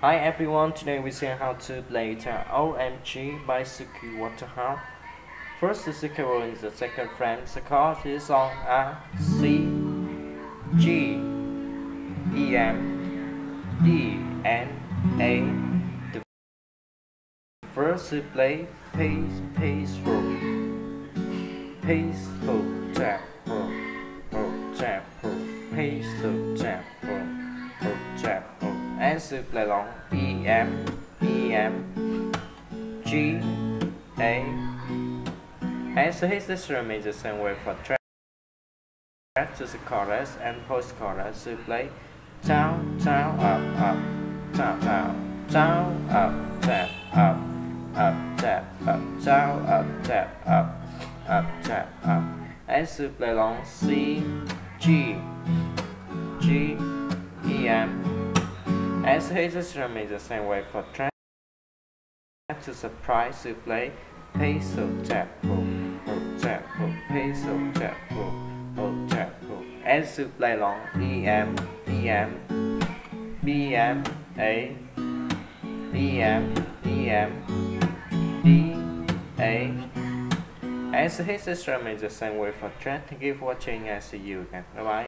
Hi everyone, today we see how to play the OMG by Suki Waterhouse. First the second is the second frame. The chord is on A, C, G, E, M, D, and A. The first we play pace, peaceful, peaceful, tap, tap, peaceful, tap, tap and to play along E M E M G A. And so his instrument is the same way for track to the chorus and post chorus to play down down up up down down down up tap up up tap up. Down up tap up up tap up. And to play along. C G G E M as instrument is the same way for track to surprise to play peso tempo, tempo, peso tempo, tempo. As to play long E M E M B M A B M B M D A as his instrument is the same way for track. Thank you for watching and see you again. Bye bye.